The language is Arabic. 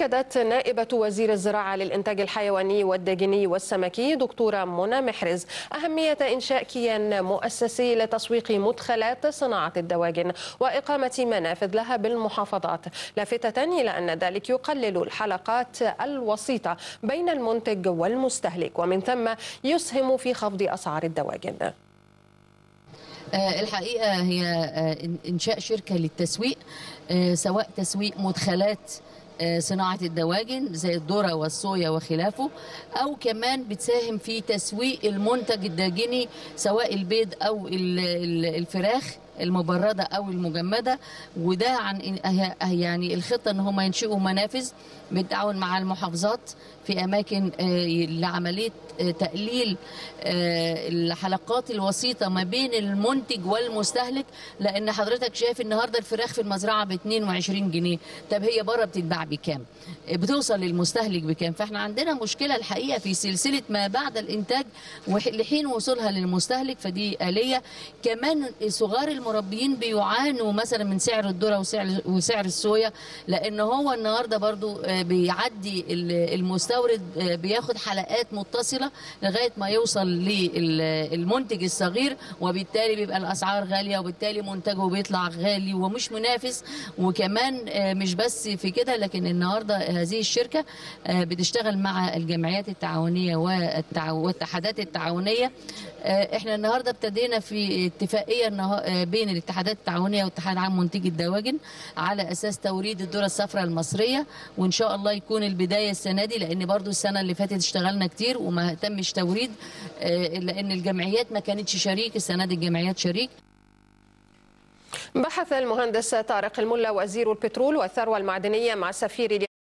أكدت نائبة وزير الزراعة للإنتاج الحيواني والداجني والسمكي دكتورة منى محرز أهمية إنشاء كيان مؤسسي لتسويق مدخلات صناعة الدواجن وإقامة منافذ لها بالمحافظات لافتة إلى أن ذلك يقلل الحلقات الوسيطة بين المنتج والمستهلك ومن ثم يسهم في خفض أسعار الدواجن. الحقيقة هي إنشاء شركة للتسويق سواء تسويق مدخلات صناعة الدواجن زي الذرة والصويا وخلافه أو كمان بتساهم في تسويق المنتج الداجني سواء البيض أو الفراخ. المبردة أو المجمدة وده عن يعني الخطة إن هم ينشئوا منافذ بالتعاون مع المحافظات في أماكن لعملية تقليل الحلقات الوسيطة ما بين المنتج والمستهلك. لأن حضرتك شايف النهاردة الفراخ في المزرعة ب 22 جنيه. طب هي بره بتتباع بكام؟ بتوصل للمستهلك بكام؟ فإحنا عندنا مشكلة الحقيقة في سلسلة ما بعد الإنتاج لحين وصولها للمستهلك. فدي آلية. كمان صغار المربيين بيعانوا مثلا من سعر الذرة وسعر, وسعر الصويا لأن هو النهاردة برضو بيعدي المستورد بياخد حلقات متصلة لغاية ما يوصل للمنتج الصغير وبالتالي بيبقى الأسعار غالية وبالتالي منتجه بيطلع غالي ومش منافس. وكمان مش بس في كده لكن النهاردة هذه الشركة بتشتغل مع الجمعيات التعاونية والاتحادات التعاونية. إحنا النهارده ابتدينا في اتفاقية بين الاتحادات التعاونية واتحاد عام منتجي الدواجن على أساس توريد الذره الصفراء المصرية. وإن شاء الله يكون البداية السنة دي لأن برضو السنة اللي فاتت اشتغلنا كتير وما تمش توريد لأن الجمعيات ما كانتش شريك السنة دي الجمعيات شريك. بحث المهندس طارق الملا وزير البترول والثروة المعدنية مع سفير